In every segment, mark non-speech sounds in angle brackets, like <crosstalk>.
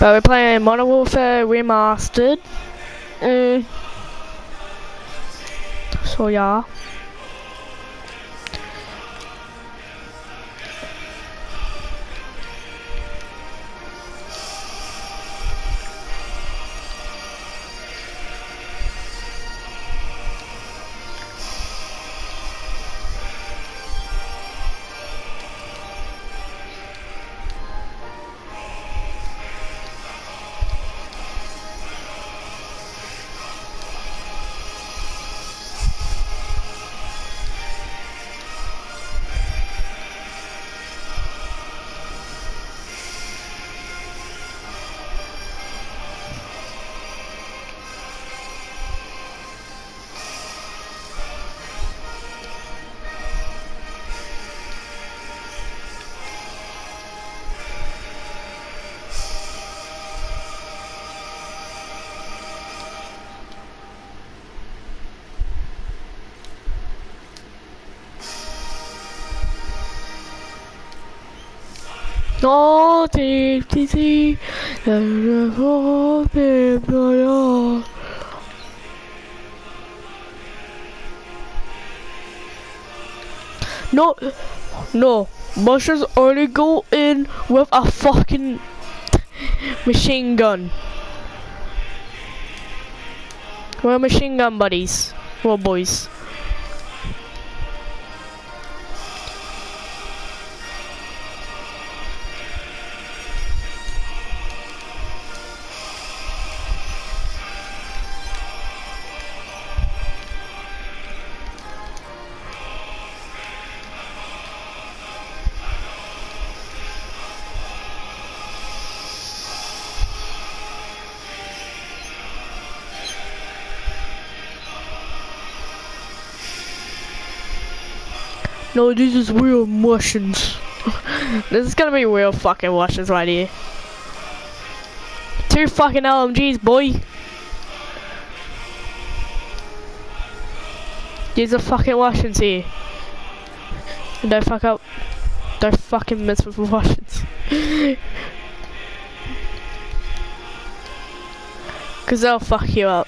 But we're playing Modern Warfare Remastered. Mm. So yeah. Ti, No, no, mushrooms only go in with a fucking machine gun. We're machine gun buddies. Well, boys. No, this is real Martians. <laughs> this is gonna be real fucking Martians right here. Two fucking LMGs, boy. These are fucking Russians here. don't fuck up. Don't fucking mess with <laughs> Russians. <laughs> Cause they'll fuck you up.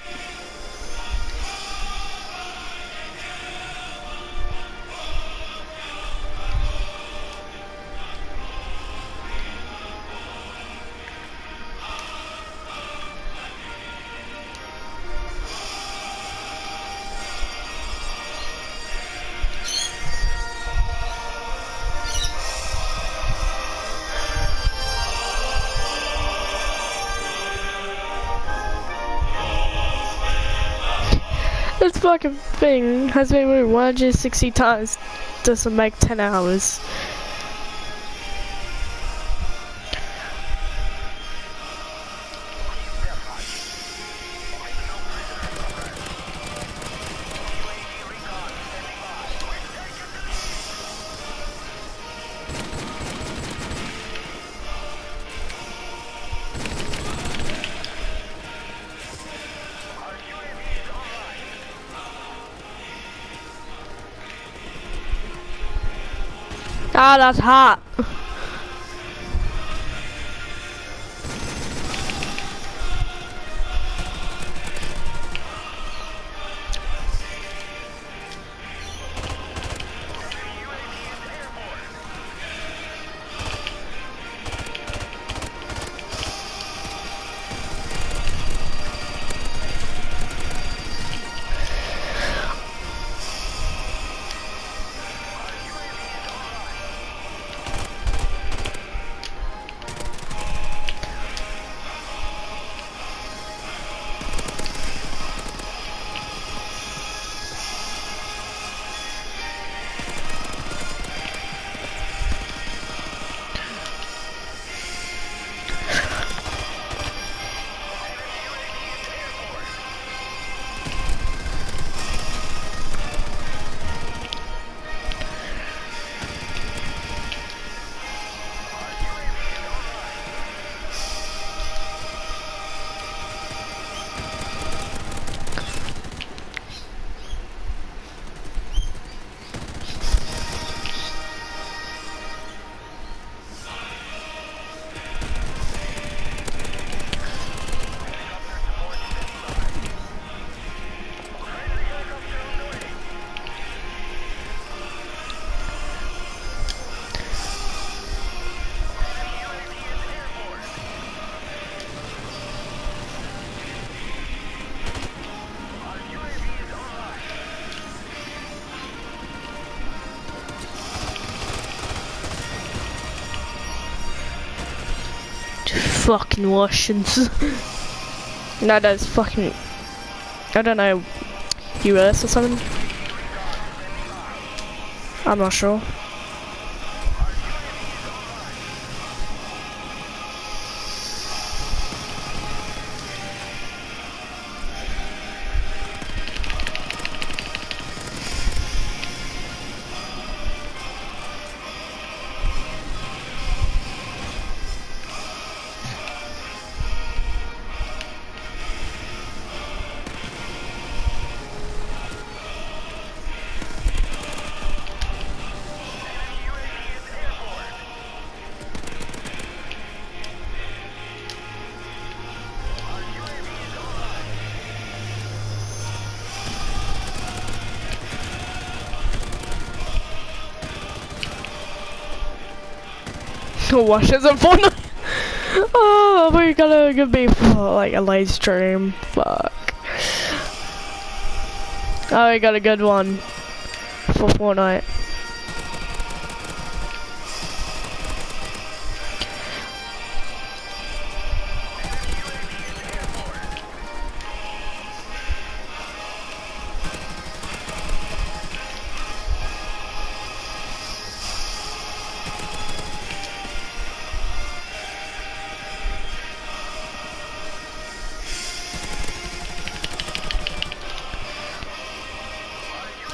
Fucking thing has been moved 160 times. Doesn't make 10 hours. Ah, that's hot. Fucking Russians. <laughs> no, that's fucking. I don't know. US or something? I'm not sure. Washes and Fortnite. oh, we're gonna me like a live stream. Fuck. Oh, we got a good one for Fortnite.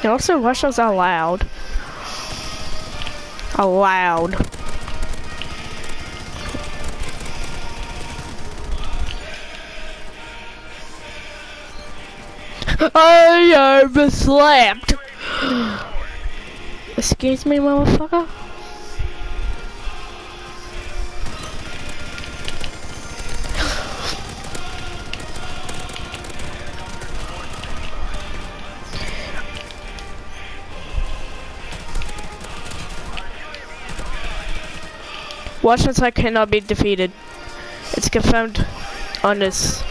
Also Russians are loud. Are loud. I oh, am slapped. <gasps> Excuse me, motherfucker. Washington cannot be defeated. It's confirmed on this.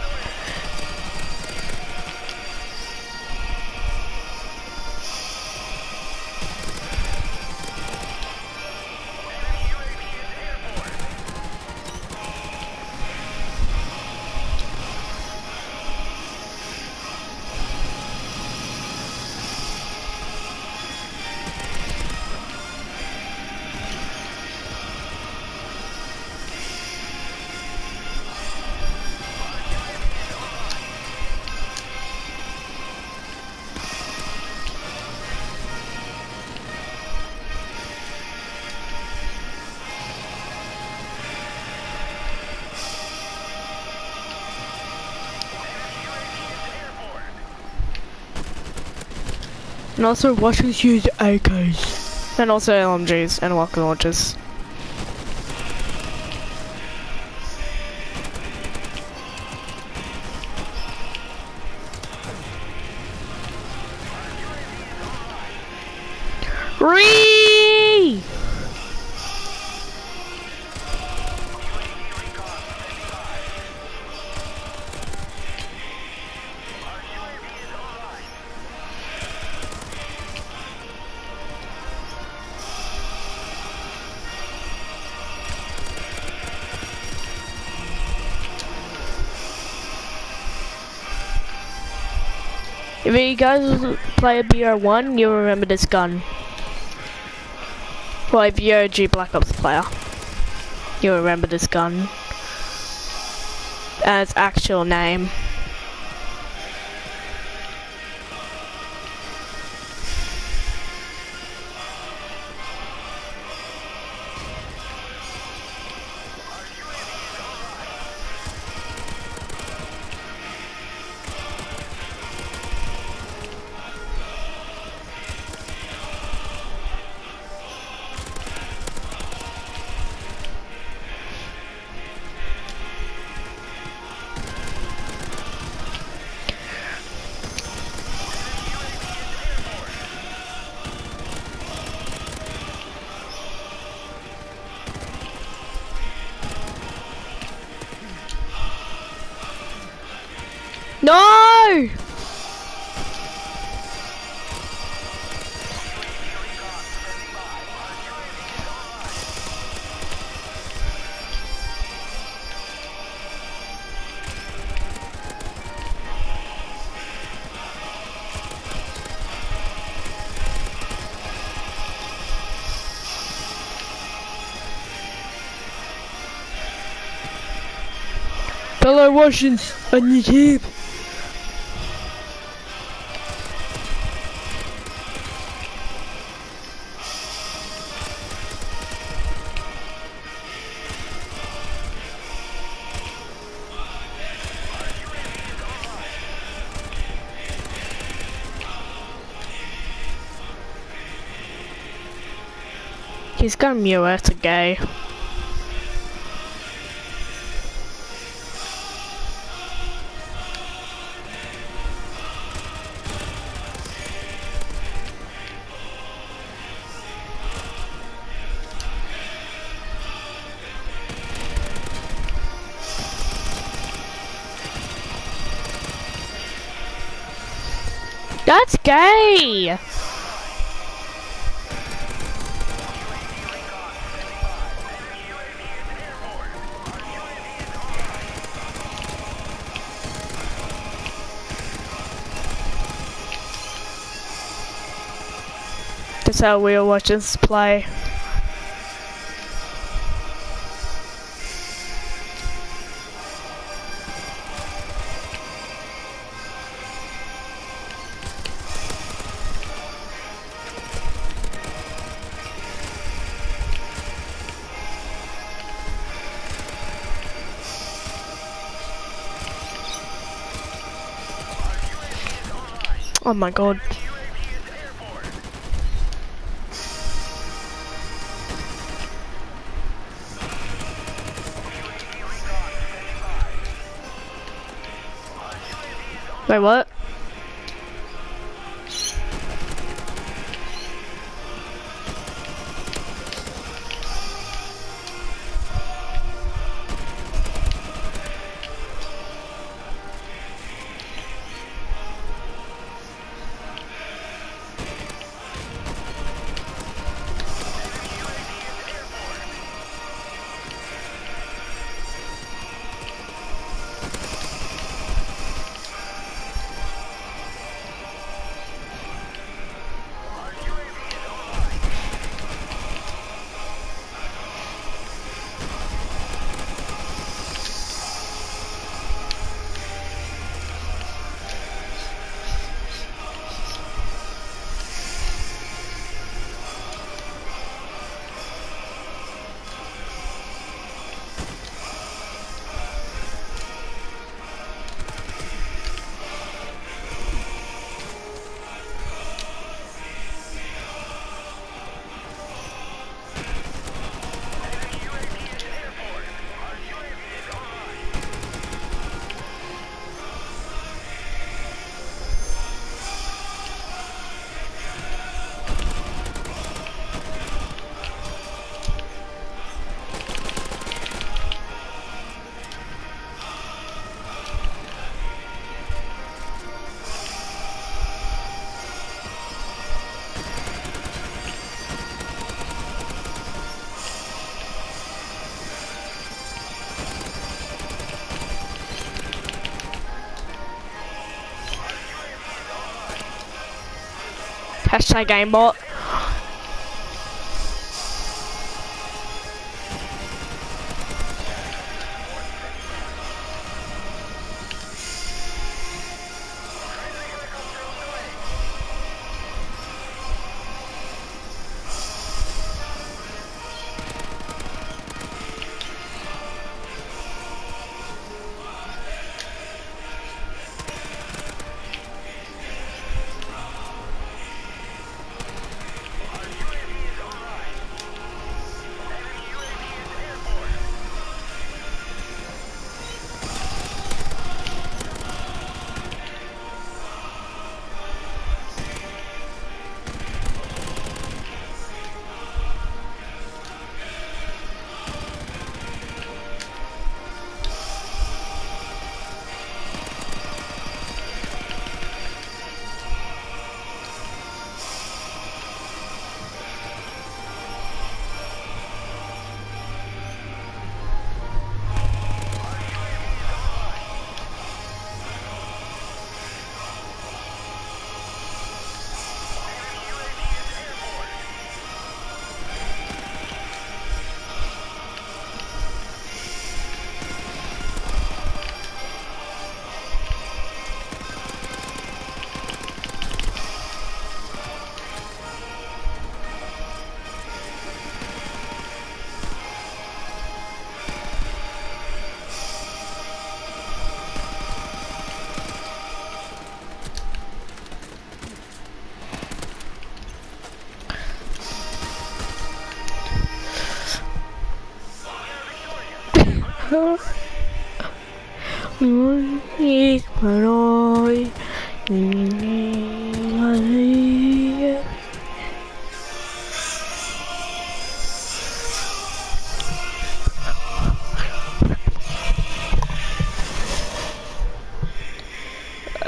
And also Russians use AKs. And also LMGs and rocket launchers. If you guys play a BR1, you'll remember this gun. Well, if you're a G Black Ops player, you'll remember this gun. And its actual name. Fellow watching on YouTube. He's got Muir to gay. That's gay! That's how we are watching us play. Oh my god. Wait, what? Hashtag aimbot. Uh,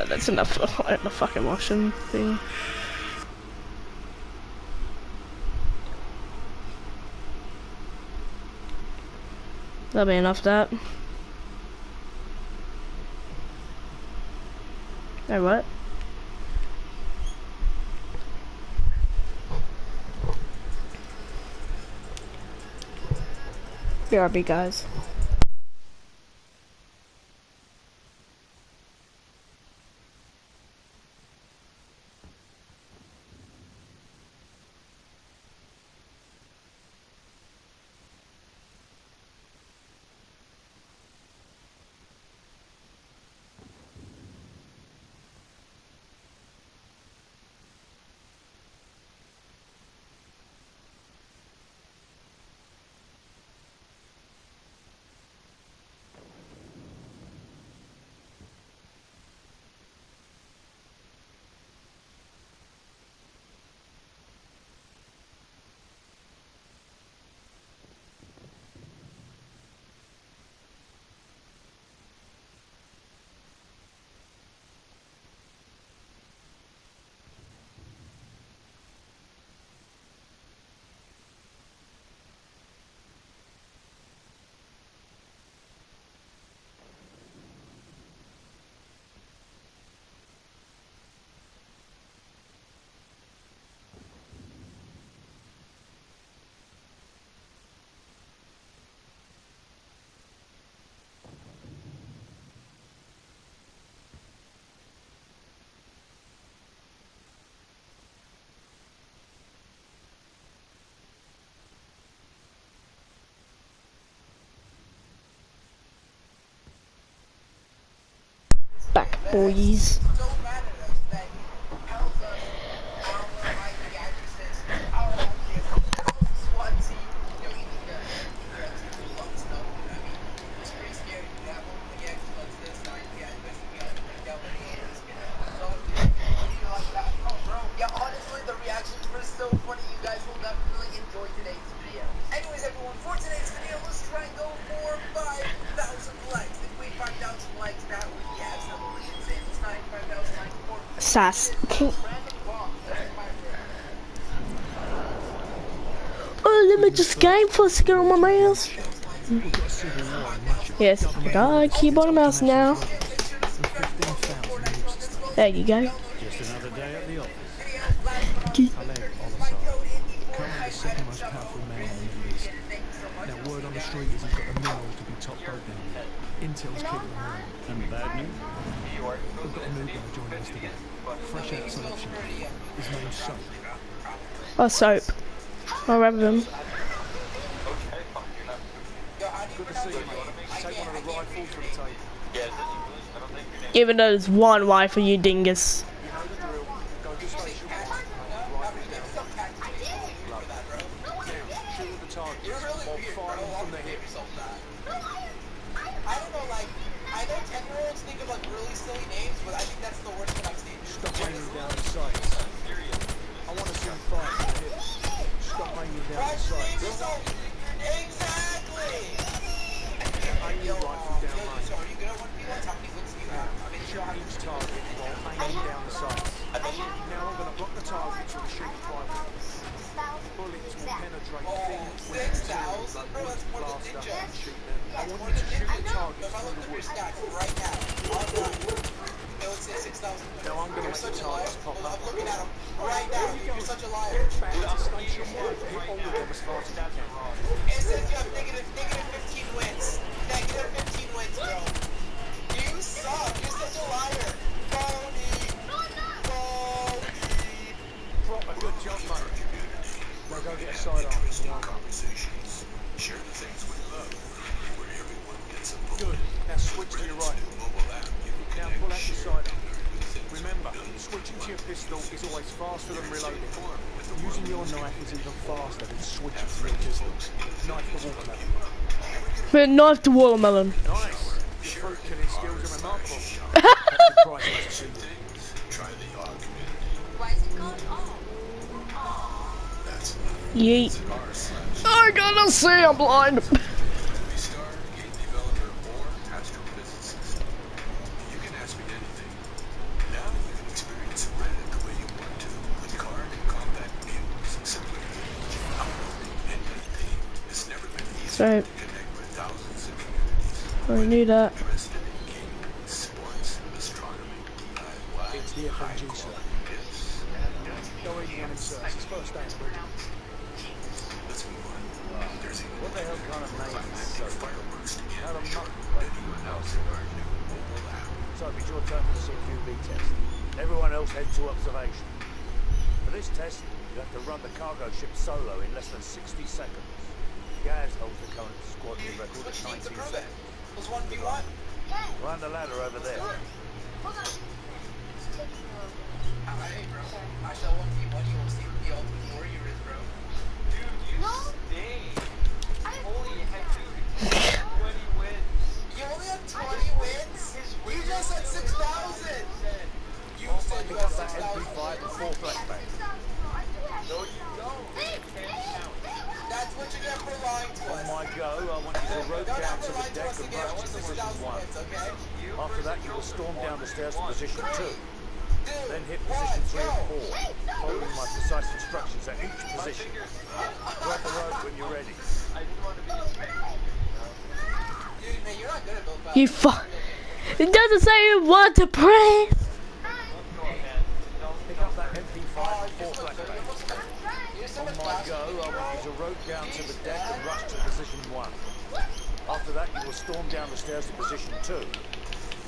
that's enough of <laughs> the fucking washing thing. That'll be enough that. Sorry, what? BRB, guys. boys. let's get on my mouse. Yes, got keyboard and mouse now. There you go. In the bad news? We've got a new guy joining us today. Fresh out. His name's Soap. Oh, Soap. I rub them. Even though there's one wife for you dingus. charge target while aiming down the sights. Now I'm going to block the target with a shooting rifle. Bullets will penetrate thin wood material like wood, plaster, and sheet metal. I want you to shoot the target through the wood. Now I'm going to make the targets pop up. Right now, you're such a liar. Dude, I'm. Hit all of them as fast as not watermelon. You have to run the cargo ship solo in less than 60 seconds. Gaz holds the current squadron record at 19 seconds. 1v1? Run the ladder over there. Hold on. I shall 1v1 you will see the ultimate warrior is, bro. Dude, you no. stink. Holy heck, dude. 20 wins. You only have 20 wins? You just had 6,000! You oh said you had 6,000. five and 4. No, you don't. That's what you get for lying to us. On my go, I want you to rope no, down to the deck to and the position one. Okay? After that, you will storm down the stairs to position two. Then hit position one, three and four, following my precise instructions at each position. Grab the rope when you're ready. Dude, man, you're not good at You fuck. It doesn't say what to pray. Pick up that MP5 on my go, I will use a rope down to the deck and rush to position one. After that, you will storm down the stairs to position two.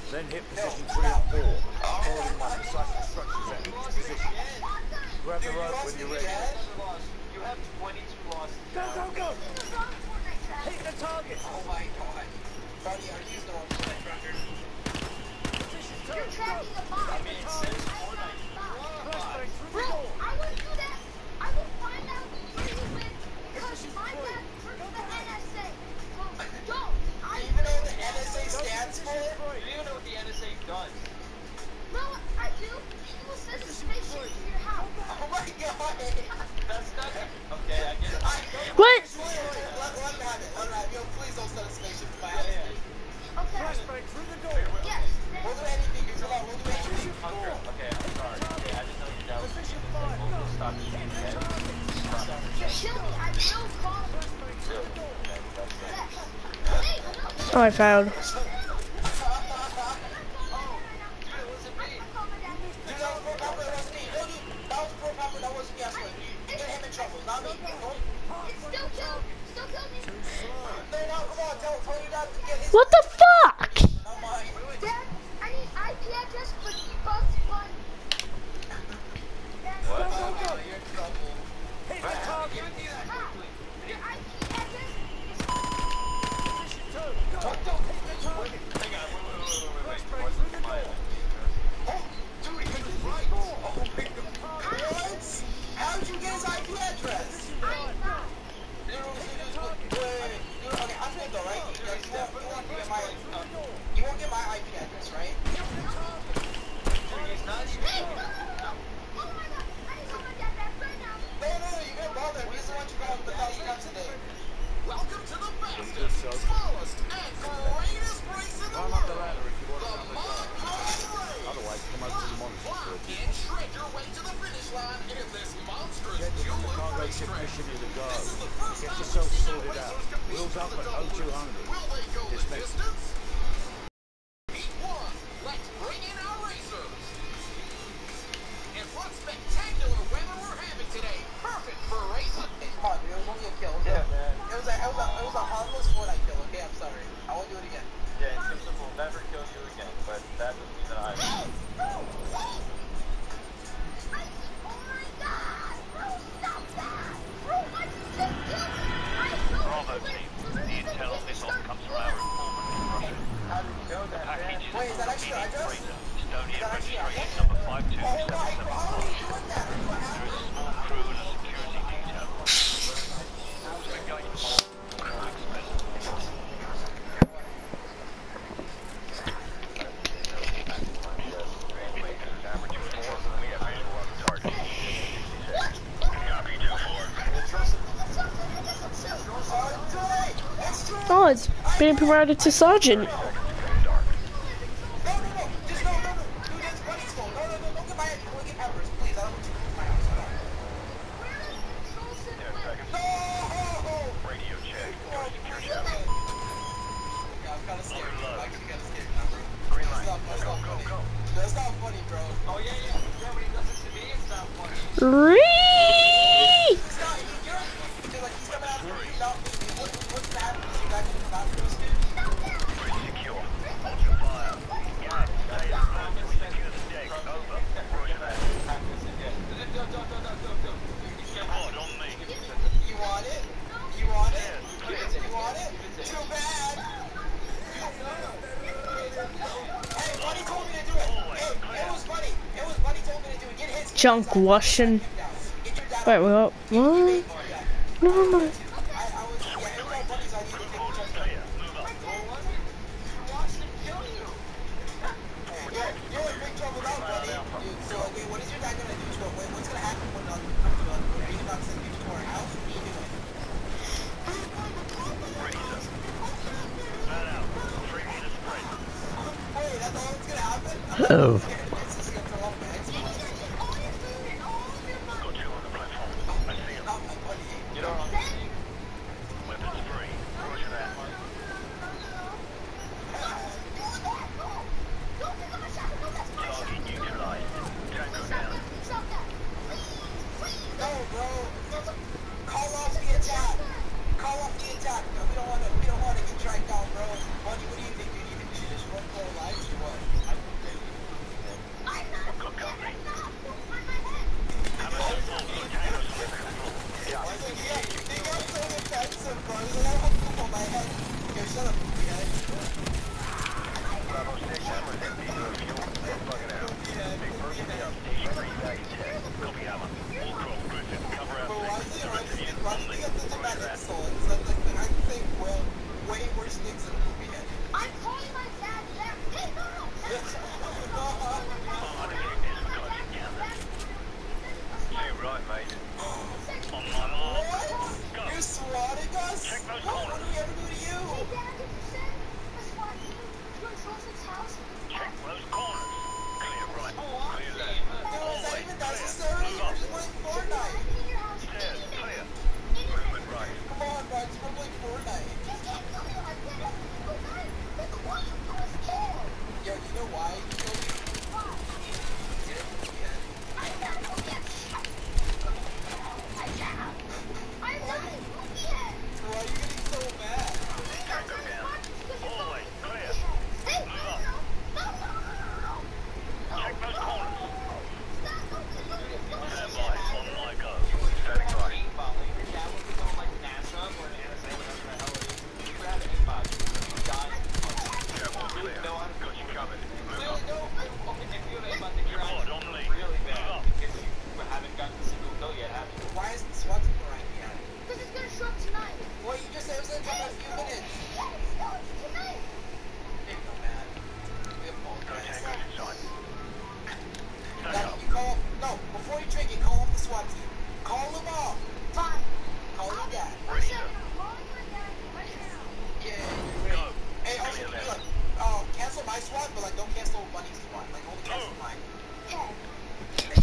Then hit position three and four, following my precise instructions at each position. Grab the rope when you're ready. You have 22 losses. Go, go, go! Hit the target! Oh my god. Buddy, I you the one? Position two, You're tracking the bomb! What? Oh, I failed. information promoted to Sergeant. junk Russian. Wait, what? What?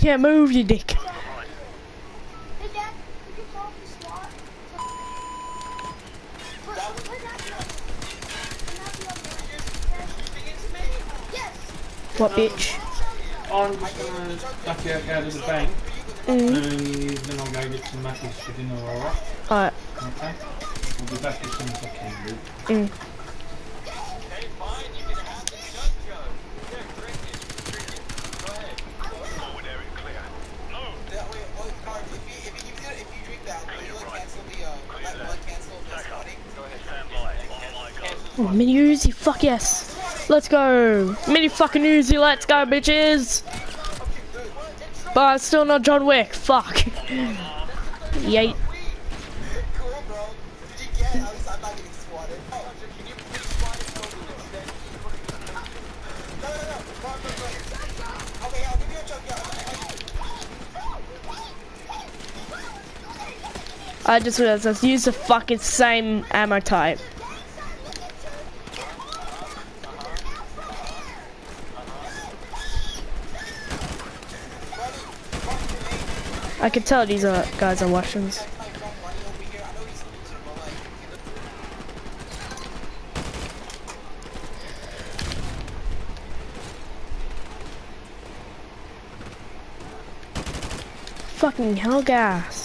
can't move, you dick. What bitch? I'm just gonna duck out, go to the bank. Mm. And then I'll go get some matches for dinner, alright? Alright. Okay? I'll be back as soon as I can, dude. Mm. Let's go. Mini fucking Uzi, let's go, bitches. But it's still not John Wick, fuck. <laughs> Yay. I just realized I used the fucking same ammo type. I can tell these are guys are Russians. Fucking hell gas.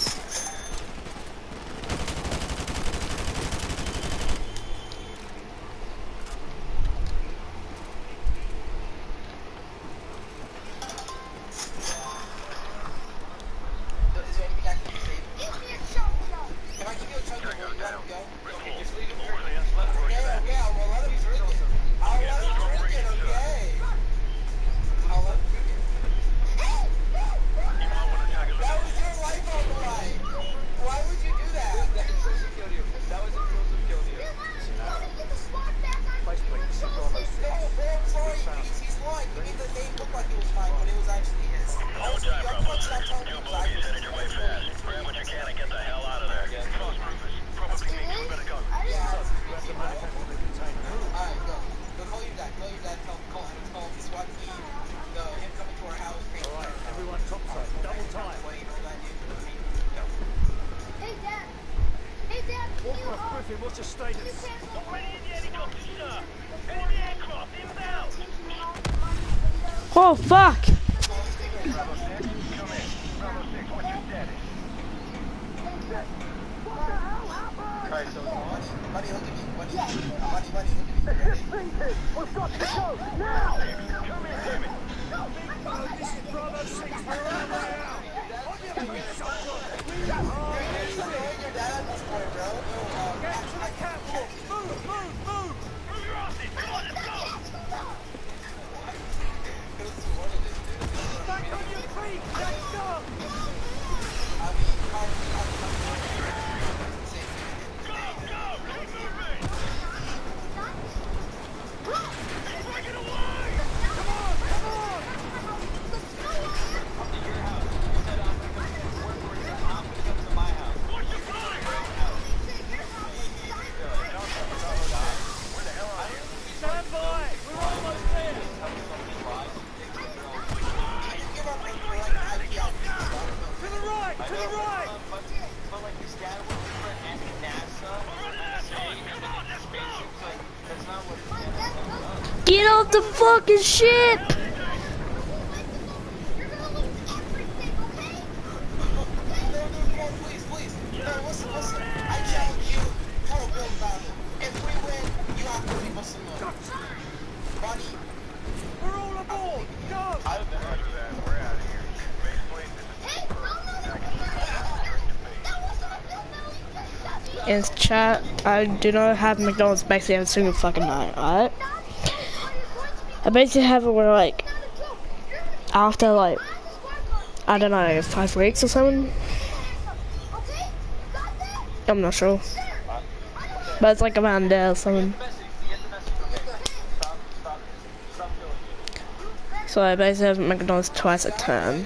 fucking ship! In chat, I do not have McDonald's back every single fucking night, alright? I basically have it where like after like I don't know five weeks or something. I'm not sure, but it's like around there or something. So I basically have McDonald's twice a turn.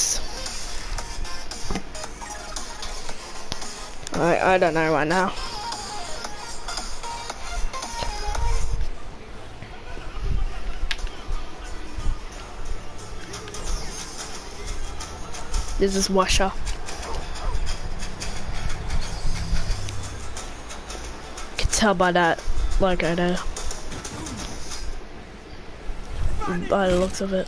I don't know right now. This is washer. Can tell by that logo there. By the looks of it.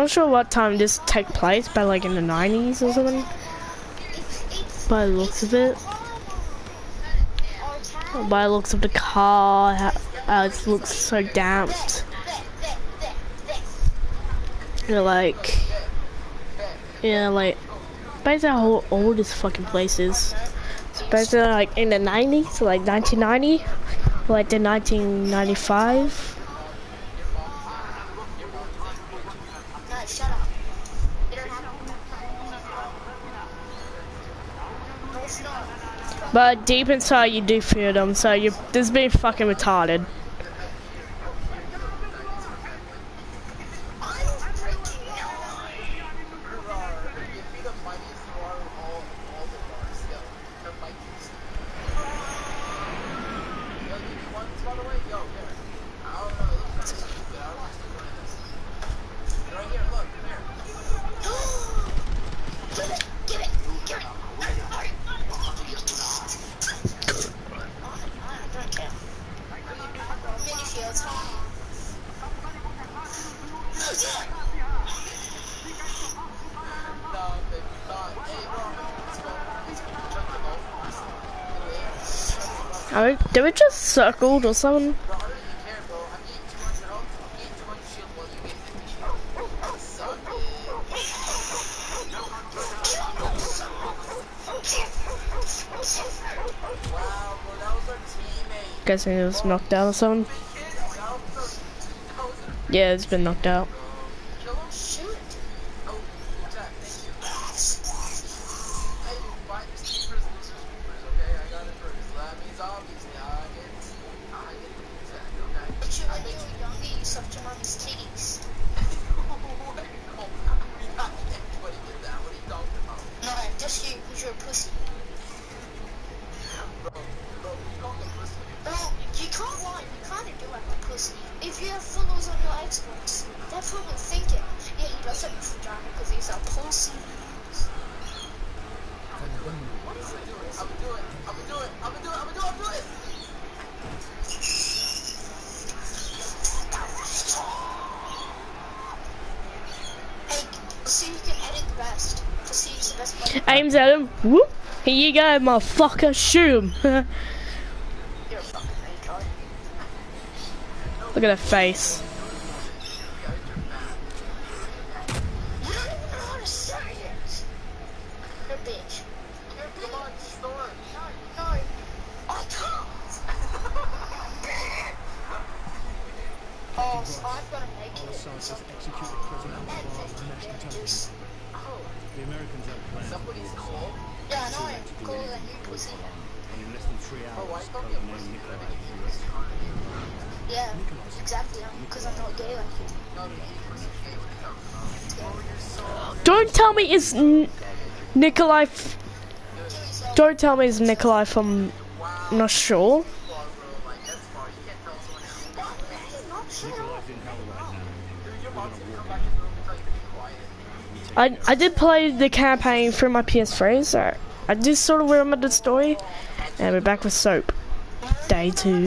not sure what time this took place, but like in the 90s or something. By the looks of it. By the looks of the car, how, it looks so damped. You're like, yeah, like, basically how old this fucking place is. Like in the 90s, like 1990, like the 1995. But deep inside, you do feel them, so you' just being fucking retarded. Oh, did we just circled or something? Guessing he was knocked out or something. Yeah, it's been knocked out. go, motherfucker. Shoot him. <laughs> Look at her face. Don't tell me it's N Nikolai. Don't tell me it's Nikolai from. Not sure. I, I did play the campaign through my PS3, so I did sort of remember the story. And we're back with Soap. Day 2.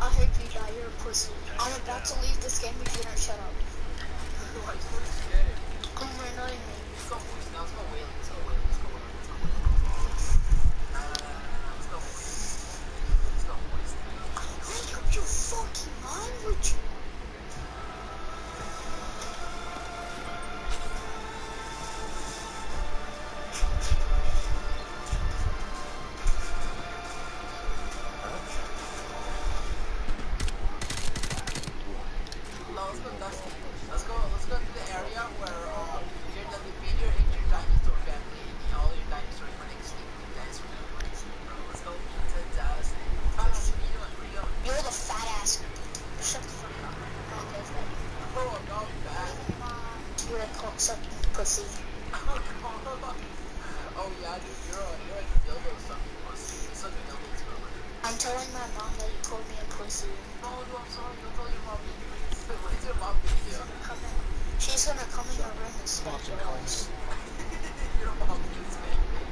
I'll hit you, guy. You're a pussy. I'm about to leave this game if you don't shut up. Oh, you're annoying. I'm telling my mom that you called me a pussy. No, no, I'm sorry. Don't tell your mom. Your mom going to come in? She's going to come in your room and smack your your mom me.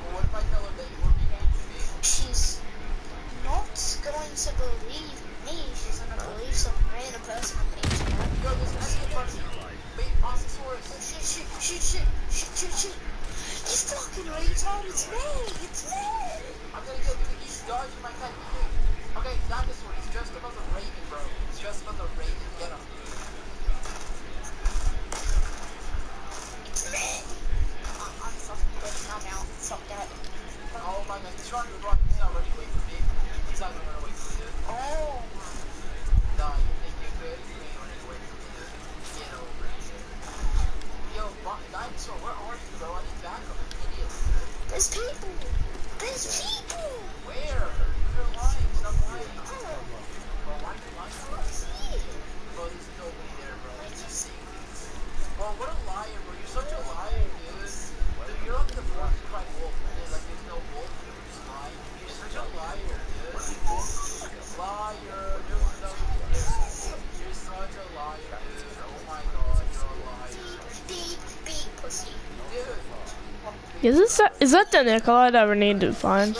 But what if I tell her that you were being me? She's not going to believe me. She's going to believe some random person on the internet. Yo, this is the. Wait, Osasaurus. Chinese name. Is this is that the Nikolai ever need to find?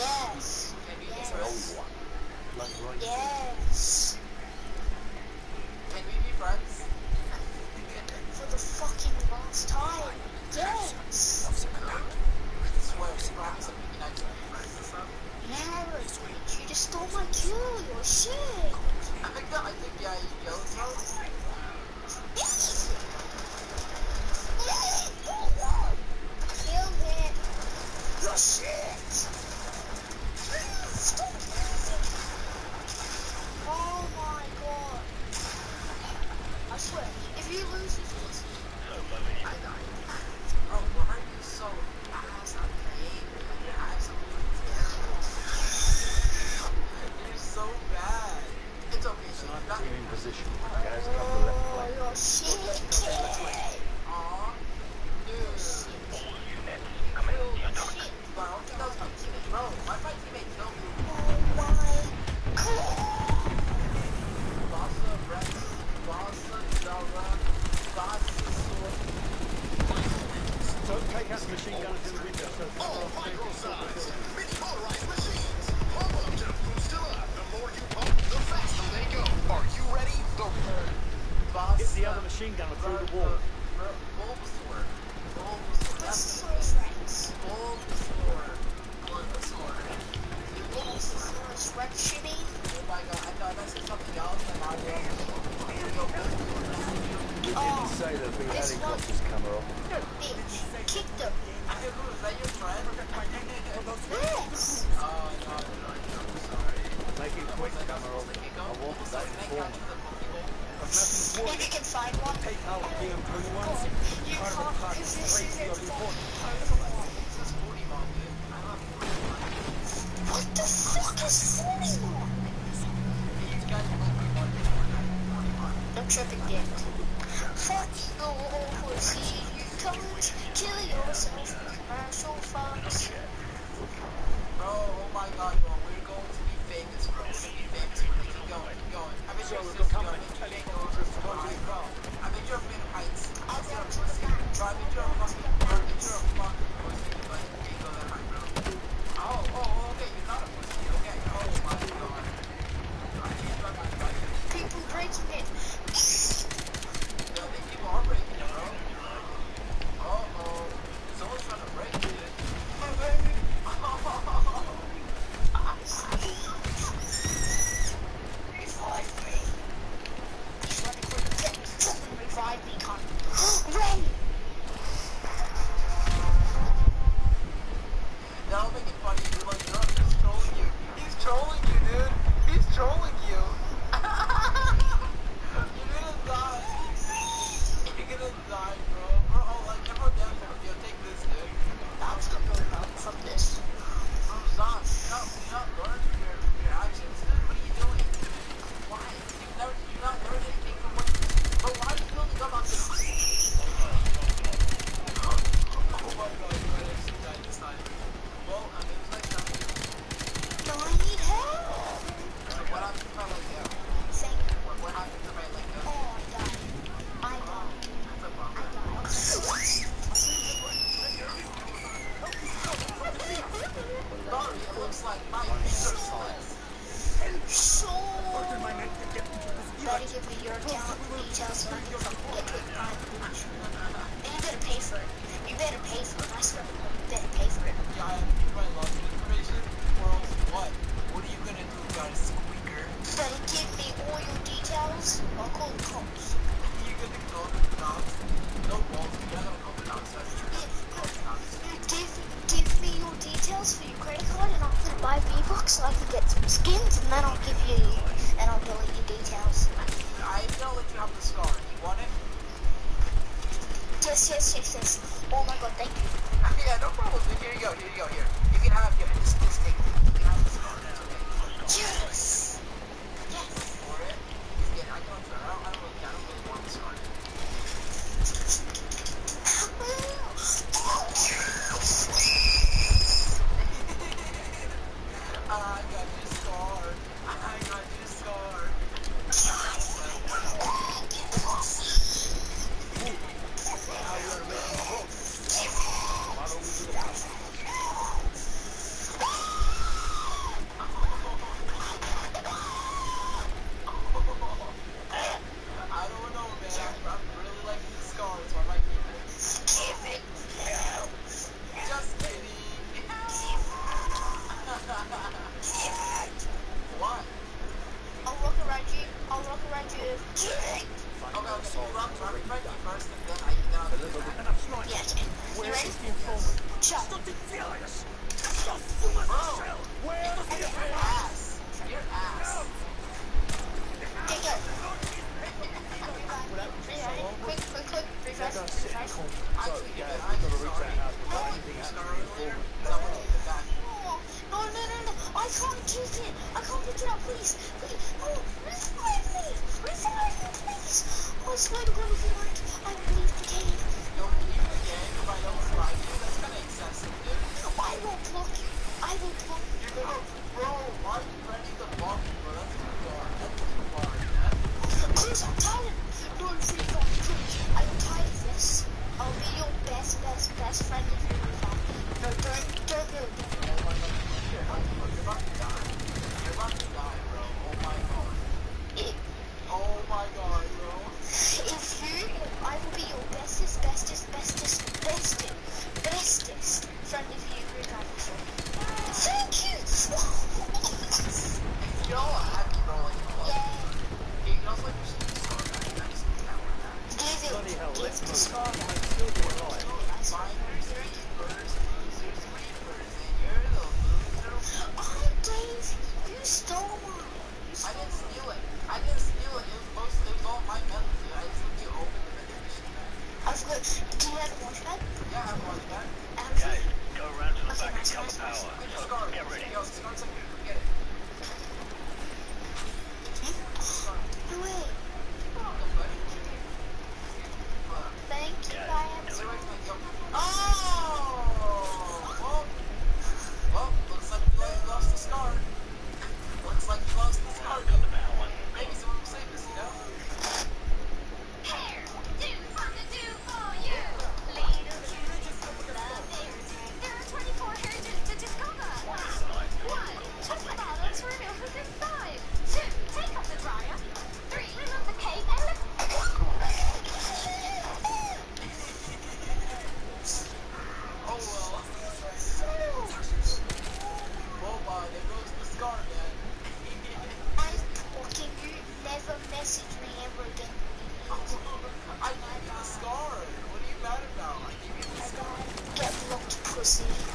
Blocked,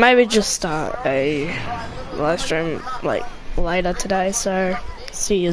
maybe just start a live stream like later today. So, see you.